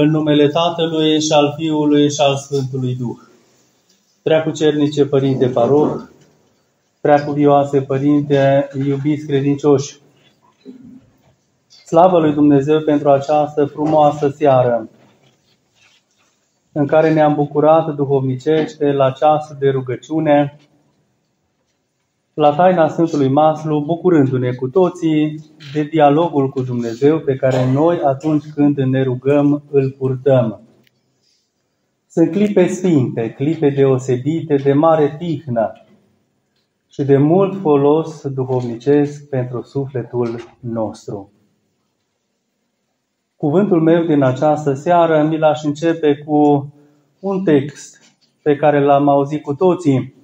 În numele Tatălui și al Fiului și al Sfântului Duh. Preacucernice Părinte Paroh, Preacuvioase Părinte, iubiți credincioși, Slavă lui Dumnezeu pentru această frumoasă seară în care ne-am bucurat duhovnicește la ceasul de rugăciune, la taina Sfântului Maslu, bucurându-ne cu toții de dialogul cu Dumnezeu pe care noi atunci când ne rugăm îl purtăm. Sunt clipe sfinte, clipe deosebite, de mare tihnă și de mult folos duhovnicesc pentru sufletul nostru. Cuvântul meu din această seară mi l-aș începe cu un text pe care l-am auzit cu toții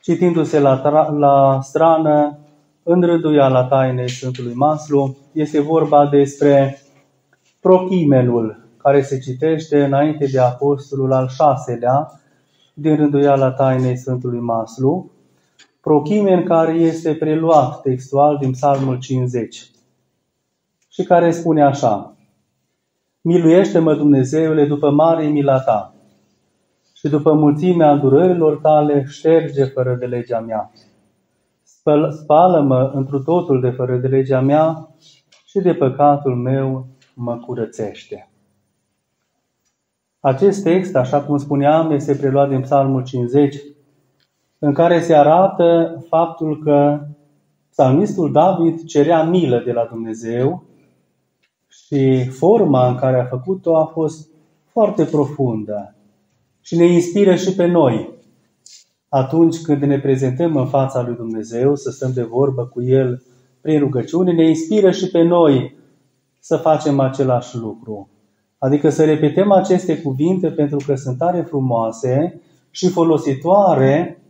citindu-se la, tra- la strană, în rânduiala tainei Sfântului Maslu, este vorba despre prochimelul care se citește înainte de apostolul al șaselea din rânduiala tainei Sfântului Maslu, prochimen care este preluat textual din Psalmul 50 și care spune așa Miluiește-mă, Dumnezeule, după mare mila ta, și după mulțimea îndurărilor tale, șterge fără de legea mea. Spală-mă întru totul de fără de legea mea și de păcatul meu mă curățește. Acest text, așa cum spuneam, este preluat din Psalmul 50, în care se arată faptul că psalmistul David cerea milă de la Dumnezeu și forma în care a făcut-o a fost foarte profundă și ne inspiră și pe noi atunci când ne prezentăm în fața lui Dumnezeu, să stăm de vorbă cu El prin rugăciune, ne inspiră și pe noi să facem același lucru. Adică să repetăm aceste cuvinte pentru că sunt tare frumoase și folositoare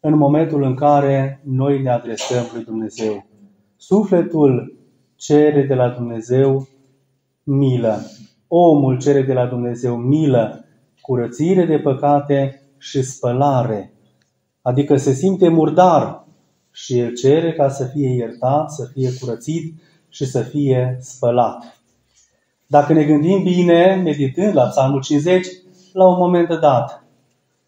în momentul în care noi ne adresăm lui Dumnezeu. Sufletul cere de la Dumnezeu milă. Omul cere de la Dumnezeu milă curățire de păcate și spălare. Adică se simte murdar și el cere ca să fie iertat, să fie curățit și să fie spălat. Dacă ne gândim bine, meditând la Psalmul 50, la un moment dat,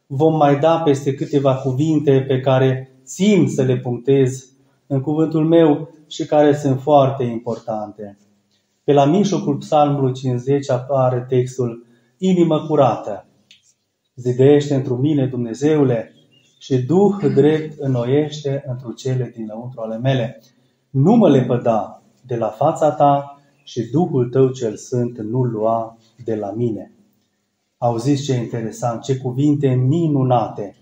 vom mai da peste câteva cuvinte pe care țin să le punctez în cuvântul meu și care sunt foarte importante. Pe la mijlocul Psalmului 50 apare textul Inimă curată, Zidește într mine, Dumnezeule, și Duh drept înnoiește într cele dinăuntru ale mele. Nu mă lepăda de la fața ta și Duhul tău cel sfânt nu lua de la mine. Auziți ce interesant, ce cuvinte minunate.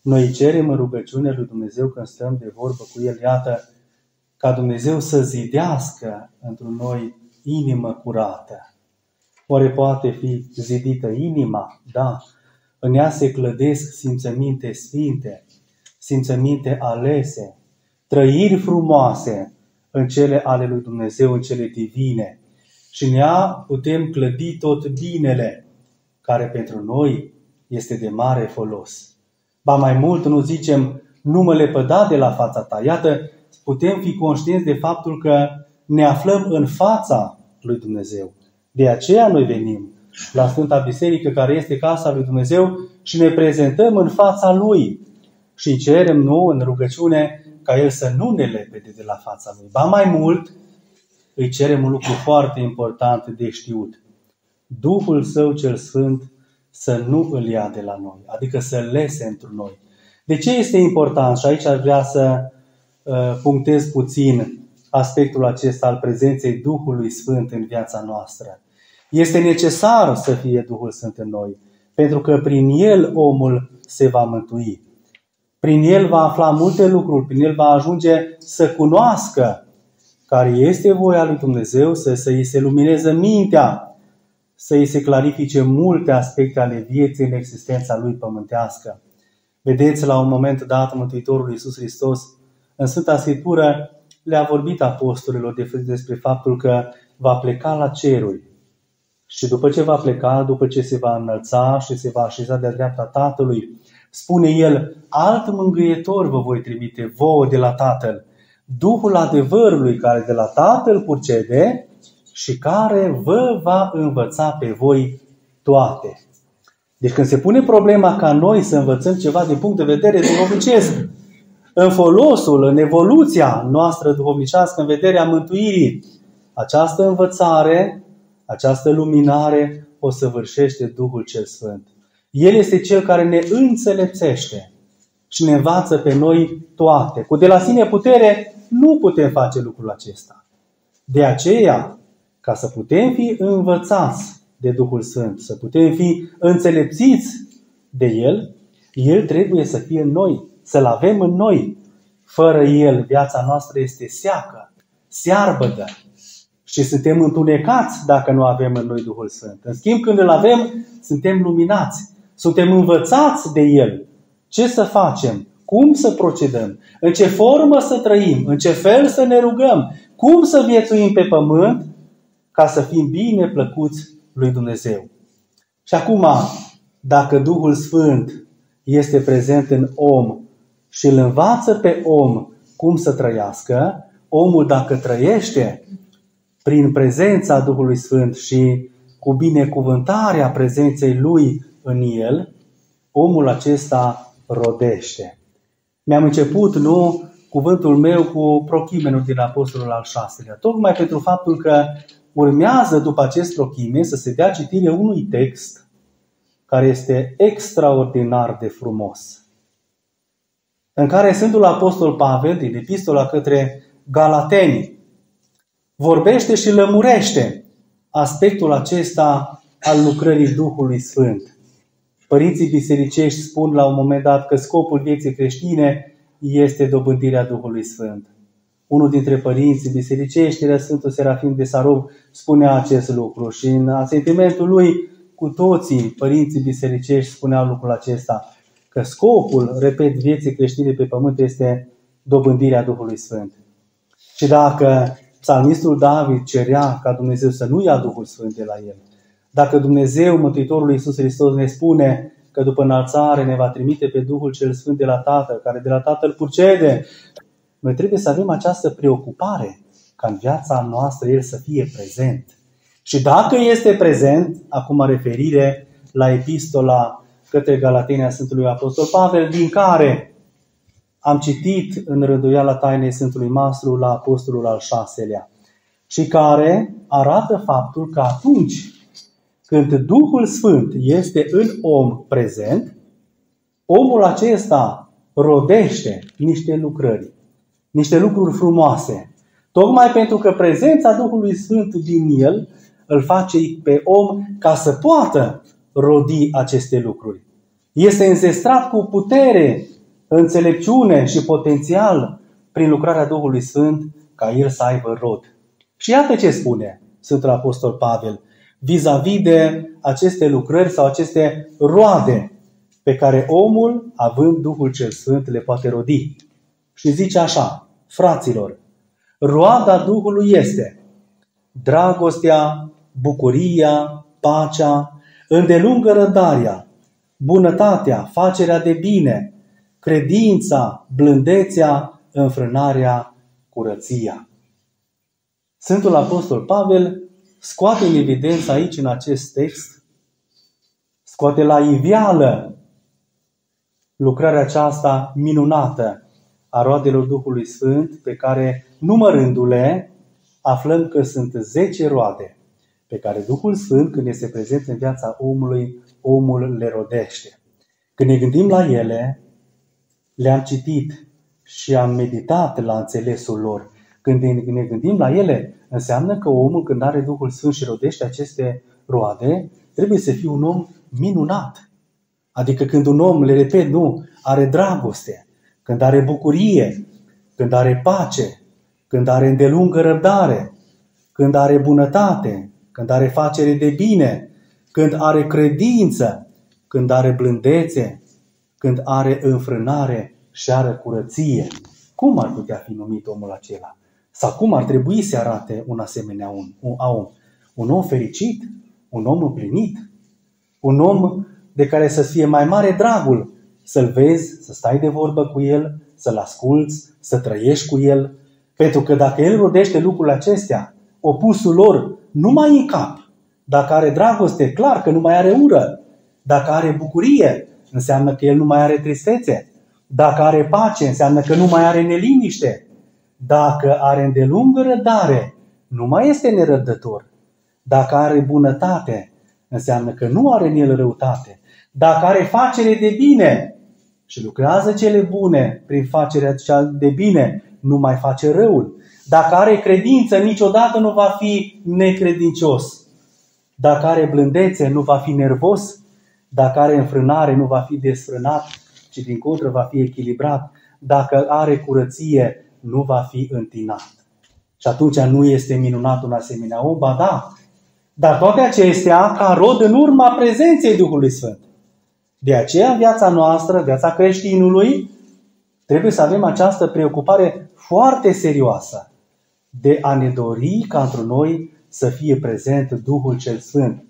Noi cerem în rugăciune lui Dumnezeu când stăm de vorbă cu El, iată, ca Dumnezeu să zidească într noi inimă curată. Oare poate fi zidită inima? Da, în ea se clădesc simțăminte sfinte, simțăminte alese, trăiri frumoase în cele ale lui Dumnezeu, în cele divine. Și în ea putem clădi tot binele, care pentru noi este de mare folos. Ba mai mult nu zicem, nu mă lepăda de la fața ta. Iată, putem fi conștienți de faptul că ne aflăm în fața lui Dumnezeu. De aceea noi venim la Sfânta Biserică, care este casa lui Dumnezeu, și ne prezentăm în fața Lui și cerem nu în rugăciune ca El să nu ne lepede de la fața Lui. Ba mai mult, îi cerem un lucru foarte important de știut. Duhul Său cel Sfânt să nu îl ia de la noi, adică să lese într noi. De ce este important? Și aici aș vrea să uh, punctez puțin aspectul acesta al prezenței Duhului Sfânt în viața noastră. Este necesar să fie Duhul Sfânt în noi, pentru că prin El omul se va mântui. Prin El va afla multe lucruri, prin El va ajunge să cunoască care este voia lui Dumnezeu, să, să îi se lumineze mintea, să îi se clarifice multe aspecte ale vieții în existența lui pământească. Vedeți, la un moment dat, Mântuitorul Iisus Hristos, în Sfânta Scriptură, le-a vorbit apostolilor despre faptul că va pleca la ceruri și după ce va pleca, după ce se va înălța și se va așeza de-a dreapta Tatălui, spune El, alt mângâietor vă voi trimite vouă de la Tatăl. Duhul adevărului care de la Tatăl purcede, și care vă va învăța pe voi toate. Deci când se pune problema ca noi să învățăm ceva din punct de vedere duhovnicesc, în folosul, în evoluția noastră duhovnicească, în vederea mântuirii, această învățare, această luminare o săvârșește Duhul cel Sfânt. El este Cel care ne înțelepțește și ne învață pe noi toate. Cu de la sine putere nu putem face lucrul acesta. De aceea, ca să putem fi învățați de Duhul Sfânt, să putem fi înțelepțiți de El, El trebuie să fie în noi, să-L avem în noi. Fără El, viața noastră este seacă, searbădă și suntem întunecați dacă nu avem în noi Duhul Sfânt. În schimb, când îl avem, suntem luminați, suntem învățați de El. Ce să facem? Cum să procedăm? În ce formă să trăim? În ce fel să ne rugăm? Cum să viețuim pe pământ ca să fim bine plăcuți lui Dumnezeu? Și acum, dacă Duhul Sfânt este prezent în om și îl învață pe om cum să trăiască, omul dacă trăiește prin prezența Duhului Sfânt și cu binecuvântarea prezenței Lui în el, omul acesta rodește. Mi-am început, nu, cuvântul meu cu prochimenul din Apostolul al șaselea, tocmai pentru faptul că urmează după acest prochime să se dea citire unui text care este extraordinar de frumos în care Sfântul Apostol Pavel, din epistola către Galateni, vorbește și lămurește aspectul acesta al lucrării Duhului Sfânt. Părinții bisericești spun la un moment dat că scopul vieții creștine este dobândirea Duhului Sfânt. Unul dintre părinții bisericești, Sfântul Serafim de Sarov, spunea acest lucru și în sentimentul lui cu toții părinții bisericești spuneau lucrul acesta că scopul, repet, vieții creștine pe pământ este dobândirea Duhului Sfânt. Și dacă psalmistul David cerea ca Dumnezeu să nu ia Duhul Sfânt de la el, dacă Dumnezeu, Mântuitorul Iisus Hristos, ne spune că după înălțare ne va trimite pe Duhul cel Sfânt de la Tatăl, care de la Tatăl purcede, noi trebuie să avem această preocupare ca în viața noastră El să fie prezent. Și dacă este prezent, acum referire la epistola către Galatenia Sfântului Apostol Pavel, din care am citit în rânduiala tainei Sfântului Mastru la Apostolul al șaselea și care arată faptul că atunci când Duhul Sfânt este în om prezent, omul acesta rodește niște lucrări, niște lucruri frumoase. Tocmai pentru că prezența Duhului Sfânt din el îl face pe om ca să poată rodi aceste lucruri. Este înzestrat cu putere, înțelepciune și potențial prin lucrarea Duhului Sfânt ca el să aibă rod. Și iată ce spune Sfântul Apostol Pavel vis-a-vis de aceste lucrări sau aceste roade pe care omul, având Duhul cel Sfânt, le poate rodi. Și zice așa, fraților, roada Duhului este dragostea, bucuria, pacea, îndelungă răbdarea, bunătatea, facerea de bine, credința, blândețea, înfrânarea, curăția. Sfântul Apostol Pavel scoate în evidență aici, în acest text, scoate la iveală lucrarea aceasta minunată a roadelor Duhului Sfânt, pe care, numărându-le, aflăm că sunt 10 roade pe care Duhul Sfânt, când este prezent în viața omului, omul le rodește. Când ne gândim la ele, le-am citit și am meditat la înțelesul lor. Când ne gândim la ele, înseamnă că omul, când are Duhul Sfânt și rodește aceste roade, trebuie să fie un om minunat. Adică când un om, le repet, nu, are dragoste, când are bucurie, când are pace, când are îndelungă răbdare, când are bunătate, când are facere de bine, când are credință, când are blândețe, când are înfrânare și are curăție. Cum ar putea fi numit omul acela? Sau cum ar trebui să arate un asemenea om? Un, om? un om fericit? Un om împlinit? Un om de care să fie mai mare dragul să-l vezi, să stai de vorbă cu el, să-l asculți, să trăiești cu el. Pentru că dacă el rodește lucrurile acestea, opusul lor, nu mai în cap. Dacă are dragoste, clar că nu mai are ură. Dacă are bucurie, înseamnă că el nu mai are tristețe. Dacă are pace, înseamnă că nu mai are neliniște. Dacă are îndelungă răbdare, nu mai este nerăbdător. Dacă are bunătate, înseamnă că nu are în el răutate. Dacă are facere de bine și lucrează cele bune prin facerea de bine, nu mai face răul. Dacă are credință, niciodată nu va fi necredincios. Dacă are blândețe, nu va fi nervos. Dacă are înfrânare, nu va fi desfrânat, ci din contră va fi echilibrat. Dacă are curăție, nu va fi întinat. Și atunci nu este minunat un asemenea om, ba da. Dar toate acestea ca rod în urma prezenței Duhului Sfânt. De aceea viața noastră, viața creștinului, trebuie să avem această preocupare foarte serioasă de a ne dori ca într noi să fie prezent Duhul cel Sfânt.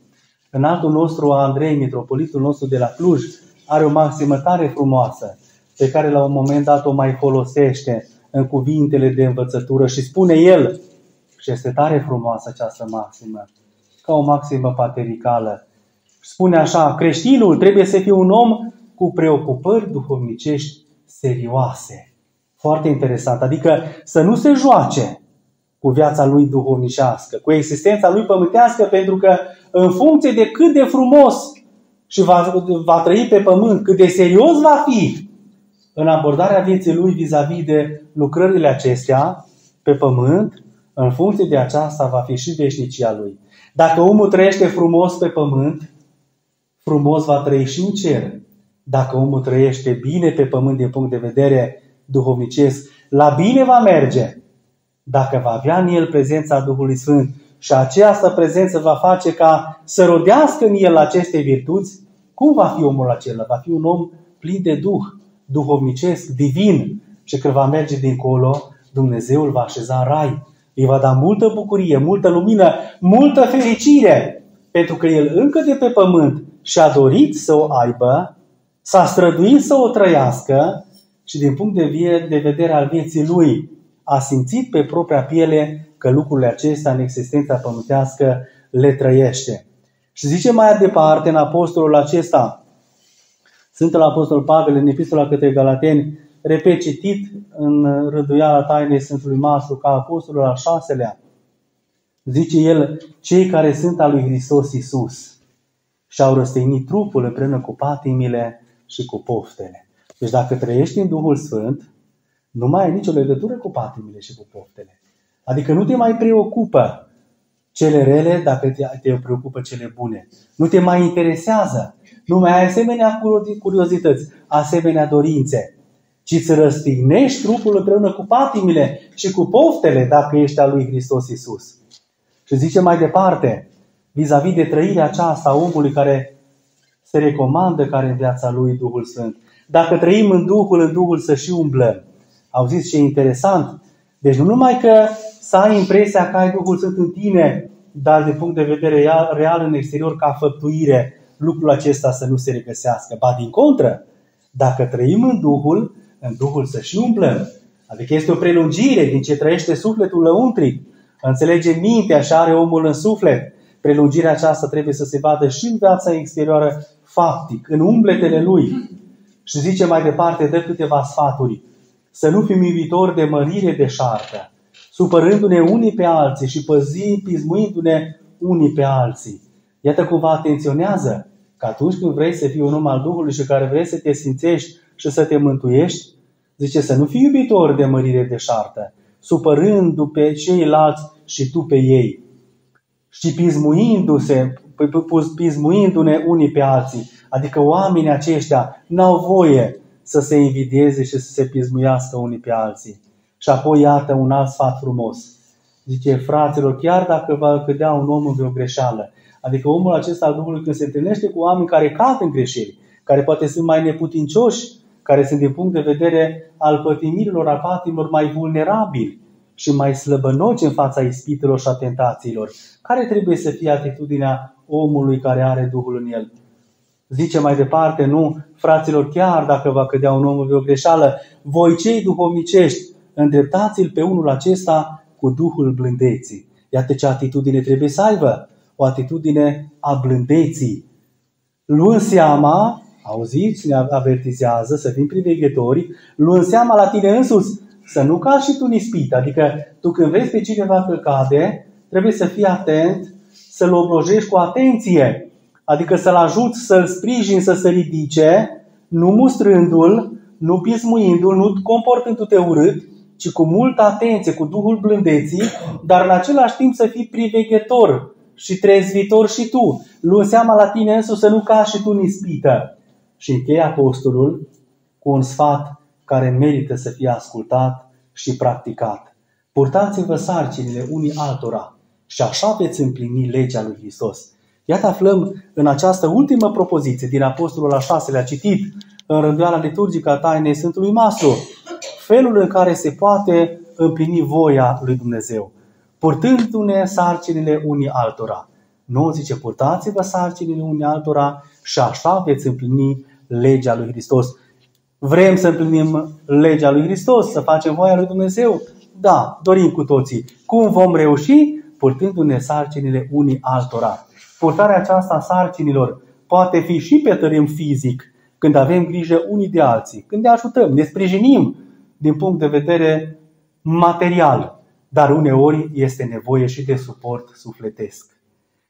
În altul nostru, Andrei, mitropolitul nostru de la Cluj, are o maximă tare frumoasă, pe care la un moment dat o mai folosește în cuvintele de învățătură și spune el, și este tare frumoasă această maximă, ca o maximă patericală. Spune așa, creștinul trebuie să fie un om cu preocupări duhovnicești serioase. Foarte interesant. Adică să nu se joace cu viața lui duhovnicească, cu existența lui pământească, pentru că în funcție de cât de frumos și va, va trăi pe pământ, cât de serios va fi în abordarea vieții lui vis-a-vis de lucrările acestea pe pământ, în funcție de aceasta va fi și veșnicia lui. Dacă omul trăiește frumos pe pământ, frumos va trăi și în cer. Dacă omul trăiește bine pe pământ din punct de vedere duhovnicesc, la bine va merge. Dacă va avea în el prezența Duhului Sfânt și această prezență va face ca să rodească în el aceste virtuți, cum va fi omul acela? Va fi un om plin de Duh, duhovnicesc, divin și când va merge dincolo, Dumnezeu îl va așeza în rai. Îi va da multă bucurie, multă lumină, multă fericire, pentru că el încă de pe pământ și-a dorit să o aibă, s-a străduit să o trăiască și din punct de vedere al vieții lui a simțit pe propria piele că lucrurile acestea în existența pământească le trăiește. Și zice mai departe în apostolul acesta, Sfântul Apostol Pavel în epistola către Galateni, repet citit în rânduiala tainei Sfântului Mastru ca apostolul al șaselea, zice el, cei care sunt al lui Hristos Iisus și-au răstăinit trupul împreună cu patimile și cu poftele. Deci dacă trăiești în Duhul Sfânt, nu mai ai nicio legătură cu patimile și cu poftele. Adică nu te mai preocupă cele rele dacă te, te preocupă cele bune. Nu te mai interesează. Nu mai ai asemenea curiozități, asemenea dorințe. Ci îți răstignești trupul împreună cu patimile și cu poftele dacă ești al lui Hristos Isus. Și zice mai departe, vis-a-vis de trăirea aceasta a omului care se recomandă care în viața lui Duhul Sfânt. Dacă trăim în Duhul, în Duhul să și umblăm. Auziți ce interesant? Deci nu numai că să ai impresia că ai Duhul Sfânt în tine, dar de punct de vedere real în exterior ca făptuire, lucrul acesta să nu se regăsească. Ba din contră, dacă trăim în Duhul, în Duhul să și umblăm. Adică este o prelungire din ce trăiește sufletul lăuntric. Înțelege mintea și are omul în suflet. Prelungirea aceasta trebuie să se vadă și în viața exterioară faptic, în umbletele lui. Și zice mai departe, dă câteva sfaturi să nu fim iubitori de mărire de șartă, supărându-ne unii pe alții și păzind, pismuindu-ne unii pe alții. Iată cum vă atenționează că atunci când vrei să fii un om al Duhului și care vrei să te simțești și să te mântuiești, zice să nu fii iubitor de mărire de șartă, supărându pe ceilalți și tu pe ei. Și pismuindu-se, pismuindu-ne unii pe alții. Adică oamenii aceștia n-au voie să se invidieze și să se pismuiască unii pe alții. Și apoi iată un alt sfat frumos. Zice, fraților, chiar dacă va cădea un om în vreo greșeală, adică omul acesta al Duhului când se întâlnește cu oameni care cad în greșeli, care poate sunt mai neputincioși, care sunt din punct de vedere al pătimirilor, al patimilor mai vulnerabili și mai slăbănoci în fața ispitelor și a tentațiilor. Care trebuie să fie atitudinea omului care are Duhul în el? Zice mai departe, nu, fraților, chiar dacă va cădea un om de o greșeală, voi cei duhovnicești, îndreptați-l pe unul acesta cu Duhul blândeții. Iată ce atitudine trebuie să aibă. O atitudine a blândeții. Luând seama, auziți, ne avertizează să fim priveghetori, luând seama la tine însuți să nu cazi și tu în ispită. Adică tu când vezi pe cineva că cade, trebuie să fii atent, să-l oblojești cu atenție. Adică să-l ajuți, să-l sprijini să se ridice, nu mustrându-l, nu pismuindu-l, nu comportându-te urât, ci cu multă atenție, cu Duhul blândeții, dar în același timp să fii priveghetor și trezvitor și tu. Luând seama la tine însuși să nu cazi și tu în ispită. Și încheie apostolul cu un sfat care merită să fie ascultat și practicat. Purtați-vă sarcinile unii altora și așa veți împlini legea lui Hristos. Iată aflăm în această ultimă propoziție din Apostolul al șaselea citit în rânduiala liturgică a tainei Sfântului Maslu, felul în care se poate împlini voia lui Dumnezeu, purtându-ne sarcinile unii altora. Nu zice, purtați-vă sarcinile unii altora și așa veți împlini legea lui Hristos. Vrem să împlinim legea lui Hristos, să facem voia lui Dumnezeu? Da, dorim cu toții. Cum vom reuși? Purtându-ne sarcinile unii altora. Purtarea aceasta a sarcinilor poate fi și pe tărâm fizic, când avem grijă unii de alții, când ne ajutăm, ne sprijinim din punct de vedere material, dar uneori este nevoie și de suport sufletesc.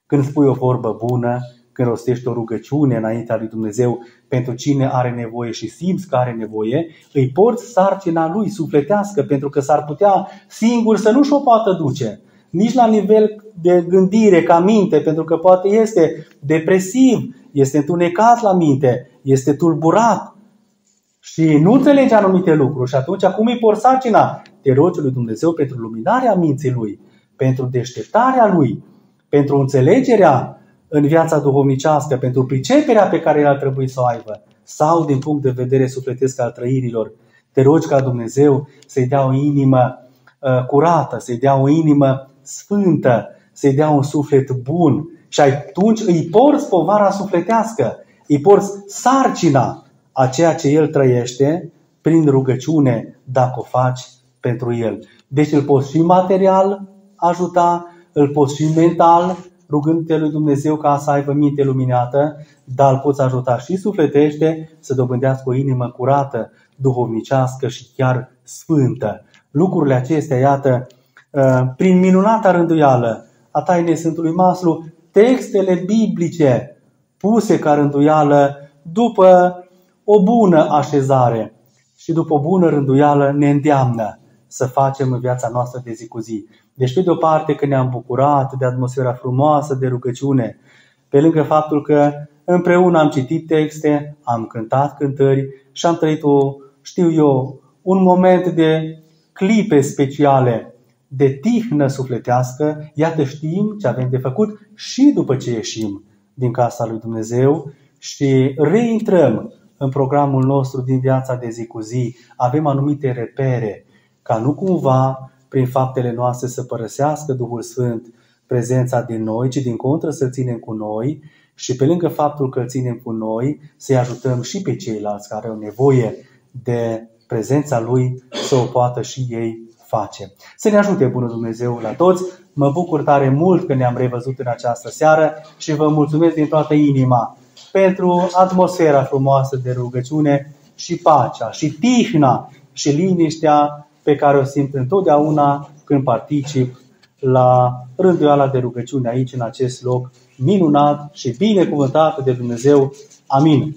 Când spui o vorbă bună, când rostești o rugăciune înaintea lui Dumnezeu pentru cine are nevoie și simți că are nevoie, îi porți sarcina lui sufletească, pentru că s-ar putea singur să nu și-o poată duce. Nici la nivel de gândire, ca minte, pentru că poate este depresiv, este întunecat la minte, este tulburat și nu înțelege anumite lucruri. Și atunci, cum îi porți sarcina? Te rogi lui Dumnezeu pentru luminarea minții lui, pentru deșteptarea lui, pentru înțelegerea în viața duhovnicească, pentru priceperea pe care el ar trebui să o aibă, sau din punct de vedere sufletesc al trăirilor. Te rogi ca Dumnezeu să-i dea o inimă uh, curată, să-i dea o inimă sfântă, să-i dea un suflet bun și atunci îi porți povara sufletească, îi porți sarcina a ceea ce el trăiește prin rugăciune dacă o faci pentru el. Deci îl poți și material ajuta, îl poți și mental rugându-te lui Dumnezeu ca să aibă minte luminată, dar îl poți ajuta și sufletește să dobândească o inimă curată, duhovnicească și chiar sfântă. Lucrurile acestea, iată, uh, prin minunata rânduială a tainei Sfântului Maslu, textele biblice puse ca rânduială după o bună așezare și după o bună rânduială ne îndeamnă să facem în viața noastră de zi cu zi. Deci, pe de o parte, că ne-am bucurat de atmosfera frumoasă de rugăciune, pe lângă faptul că împreună am citit texte, am cântat cântări și am trăit o, știu eu, un moment de clipe speciale, de tihnă sufletească, iată știm ce avem de făcut și după ce ieșim din casa lui Dumnezeu și reintrăm în programul nostru din viața de zi cu zi. Avem anumite repere, ca nu cumva prin faptele noastre să părăsească Duhul Sfânt prezența din noi, ci din contră să ținem cu noi și pe lângă faptul că îl ținem cu noi, să-i ajutăm și pe ceilalți care au nevoie de prezența Lui să o poată și ei face. Să ne ajute Bunul Dumnezeu la toți. Mă bucur tare mult că ne-am revăzut în această seară și vă mulțumesc din toată inima pentru atmosfera frumoasă de rugăciune și pacea și tihna și liniștea pe care o simt întotdeauna când particip la rânduiala de rugăciune aici, în acest loc minunat și binecuvântat de Dumnezeu. Amin.